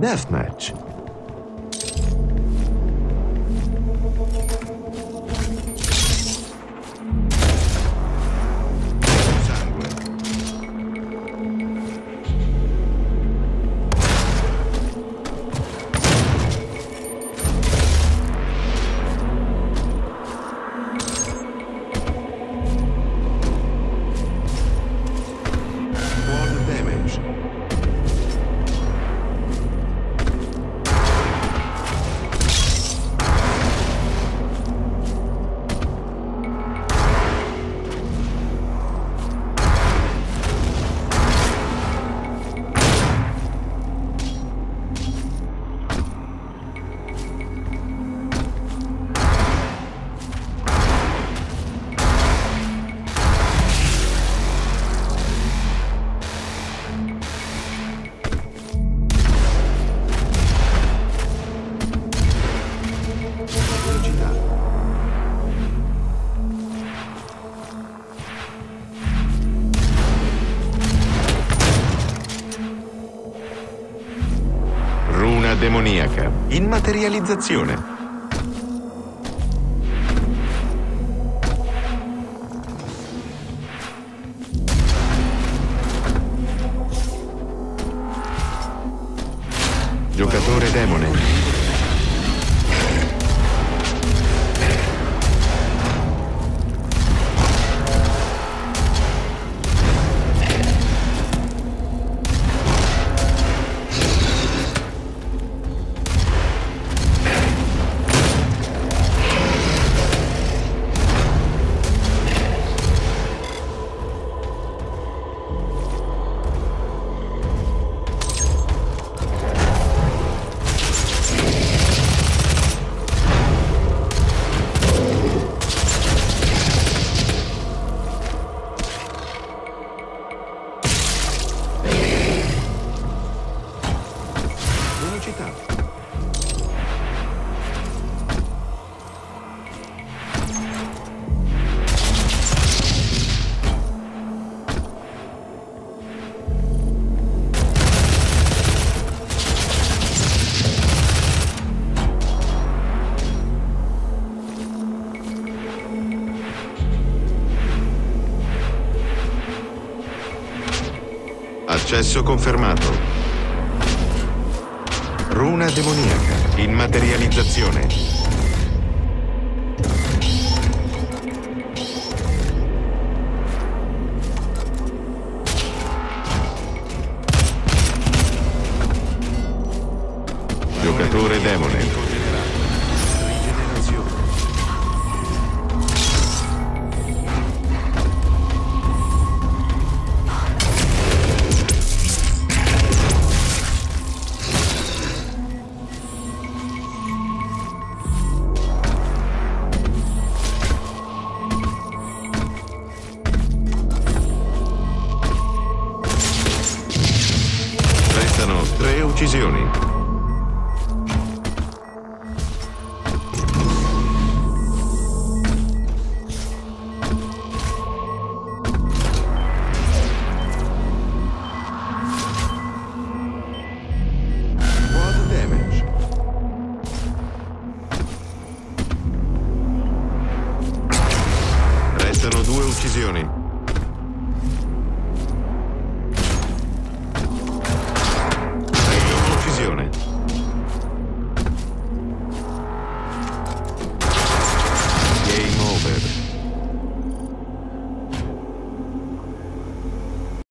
Deathmatch. Demoniaca. Immaterializzazione. Giocatore demone. Velocità. Accesso confermato. Runa demoniaca. Immaterializzazione. Giocatore demone. decisioni. Sono due uccisioni.